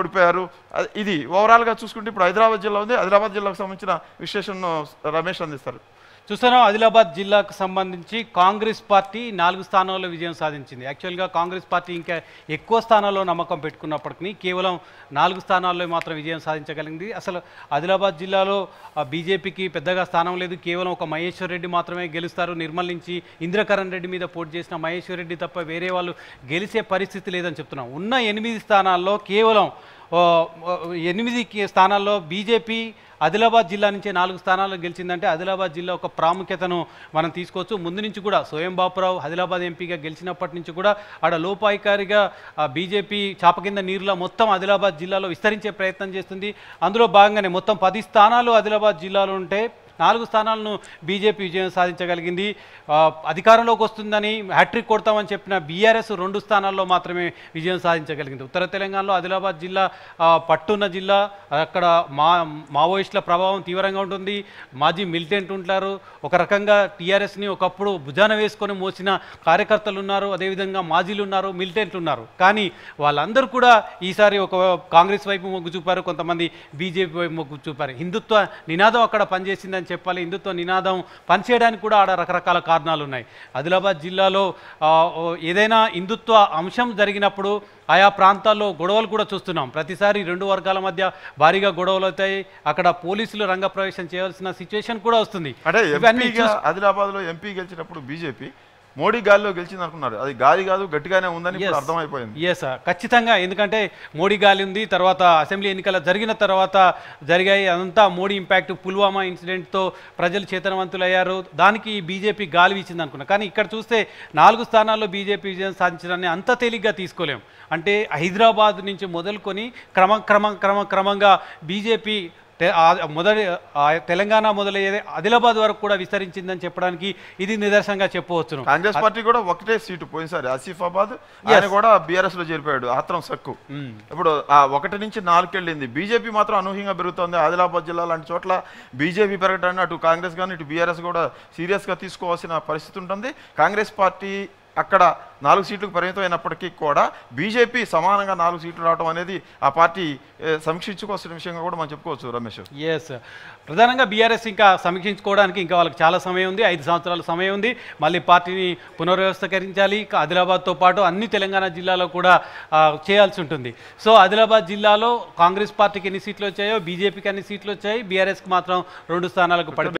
ఓడిపోయారు. ఇది ఓవరాల్గా చూసుకుంటే ఇప్పుడు హైదరాబాద్ జిల్లా ఉంది. హైదరాబాద్ జిల్లాకు సంబంధించిన విశ్లేషణను రమేష్ అందిస్తారు. చూస్తున్నాం ఆదిలాబాద్ జిల్లాకు సంబంధించి కాంగ్రెస్ పార్టీ నాలుగు స్థానాల్లో విజయం సాధించింది. యాక్చువల్గా కాంగ్రెస్ పార్టీ ఇంకా ఎక్కువ స్థానాల్లో నమ్మకం పెట్టుకున్నప్పటికీ కేవలం నాలుగు స్థానాల్లో మాత్రం విజయం సాధించగలిగింది. అసలు ఆదిలాబాద్ జిల్లాలో బీజేపీకి పెద్దగా స్థానం లేదు. కేవలం ఒక మహేశ్వర్ రెడ్డి మాత్రమే గెలుస్తారు. నిర్మల్ నుంచి ఇంద్రకరణ్ రెడ్డి మీద పోటీ చేసిన మహేశ్వర్ రెడ్డి తప్ప వేరే వాళ్ళు గెలిచే పరిస్థితి లేదని చెప్తున్నాం. ఉన్న ఎనిమిది స్థానాల్లో కేవలం ఎనిమిది స్థానాల్లో బీజేపీ ఆదిలాబాద్ జిల్లా నుంచే నాలుగు స్థానాల్లో గెలిచిందంటే ఆదిలాబాద్ జిల్లా ఒక ప్రాముఖ్యతను మనం తీసుకోవచ్చు. ముందు నుంచి కూడా స్వయం బాపురావు ఆదిలాబాద్ ఎంపీగా గెలిచినప్పటి నుంచి కూడా ఆడ లోపాయికారిగా బీజేపీ చాప కింద నీరులా మొత్తం ఆదిలాబాద్ జిల్లాలో విస్తరించే ప్రయత్నం చేస్తుంది. అందులో భాగంగానే మొత్తం పది స్థానాలు ఆదిలాబాద్ జిల్లాలో ఉంటే నాలుగు స్థానాలను బీజేపీ విజయం సాధించగలిగింది. అధికారంలోకి వస్తుందని హ్యాట్రిక్ కొడతామని చెప్పిన బీఆర్ఎస్ రెండు స్థానాల్లో మాత్రమే విజయం సాధించగలిగింది. ఉత్తర తెలంగాణలో ఆదిలాబాద్ జిల్లా పట్టున్న జిల్లా అక్కడ మా మావోయిస్టుల ప్రభావం తీవ్రంగా ఉంటుంది. మాజీ మిలిటెంట్ ఉంటారు. ఒక రకంగా టీఆర్ఎస్ని ఒకప్పుడు భుజాన వేసుకొని మోసిన కార్యకర్తలు ఉన్నారు. అదేవిధంగా మాజీలు ఉన్నారు మిలిటెంట్లు ఉన్నారు. కానీ వాళ్ళందరూ కూడా ఈసారి ఒక కాంగ్రెస్ వైపు మొగ్గు చూపారు కొంతమంది బీజేపీ వైపు మొగ్గు చూపారు. హిందుత్వ నినాదం అక్కడ పనిచేసిందని చెప్పాలి. హిందుత్వ నినాదం పనిచేయడానికి కూడా ఆడ రకరకాల కారణాలు ఉన్నాయి ఆదిలాబాద్ జిల్లాలో ఏదైనా హిందుత్వ అంశం జరిగినప్పుడు ఆయా ప్రాంతాల్లో గొడవలు కూడా చూస్తున్నాం. ప్రతిసారి రెండు వర్గాల మధ్య భారీగా గొడవలు అవుతాయి. అక్కడ పోలీసులు రంగప్రవేశం చేయవలసిన సిచ్యువేషన్ కూడా వస్తుంది. అంటే ఆదిలాబాద్లో ఎంపీ గెలిచినప్పుడు బీజేపీ మోడీ గాలిలో గెలిచింది అనుకున్నారు. అది గాలి కాదు గట్టిగానే ఉందని. అర్థమైపోయింది. ఎస్ ఖచ్చితంగా. ఎందుకంటే మోడీ గాలి ఉంది తర్వాత అసెంబ్లీ ఎన్నికల జరిగిన తర్వాత జరిగాయి. అదంతా మోడీ ఇంపాక్ట్ పుల్వామా ఇన్సిడెంట్తో ప్రజలు చేతనవంతులయ్యారు. దానికి బీజేపీ గాలి వీచింది అనుకున్నా. కానీ ఇక్కడ చూస్తే నాలుగు స్థానాల్లో బీజేపీ విజయం సాధించడాన్ని అంత తేలిగ్గా తీసుకోలేం. అంటే హైదరాబాద్ నుంచి మొదలుకొని క్రమ క్రమ క్రమ క్రమంగా బీజేపీ మొదటి తెలంగాణ మొదలయ్యేది ఆదిలాబాద్ వరకు కూడా విస్తరించిందని చెప్పడానికి ఇది నిదర్శనంగా చెప్పవచ్చును. కాంగ్రెస్ పార్టీ కూడా ఒకటే సీటు పోయినసారి ఆసిఫాబాద్. ఆయన కూడా బీఆర్ఎస్లో చేరిపోయాడు ఆత్రం సక్కు. ఇప్పుడు ఆ ఒకటి నుంచి నాలుగు వెళ్ళింది బీజేపీ మాత్రం అనూహ్యంగా పెరుగుతోంది. ఆదిలాబాద్ జిల్లా లాంటి చోట్ల బీజేపీ పెరగటాన్ని అటు కాంగ్రెస్ కానీ ఇటు బీఆర్ఎస్ కూడా సీరియస్గా తీసుకోవాల్సిన పరిస్థితి ఉంటుంది. కాంగ్రెస్ పార్టీ అక్కడ నాలుగు సీట్లకు పరిమితం అయినప్పటికీ కూడా బీజేపీ సమానంగా నాలుగు సీట్లు రావడం అనేది ఆ పార్టీ సమీక్షించుకోవాల్సిన విషయంగా కూడా మనం చెప్పుకోవచ్చు రమేష్. ఎస్ ప్రధానంగా బీఆర్ఎస్ ఇంకా సమీక్షించుకోవడానికి ఇంకా వాళ్ళకి చాలా సమయం ఉంది ఐదు సంవత్సరాల సమయం ఉంది. మళ్ళీ పార్టీని పునర్వ్యవస్థీకరించాలి. ఆదిలాబాద్తో పాటు అన్ని తెలంగాణ జిల్లాలో కూడా చేయాల్సి ఉంటుంది. సో ఆదిలాబాద్ జిల్లాలో కాంగ్రెస్ పార్టీకి ఎన్ని సీట్లు వచ్చాయో బీజేపీకి ఎన్ని సీట్లు వచ్చాయి. బీఆర్ఎస్కి మాత్రం రెండు స్థానాలకు పడి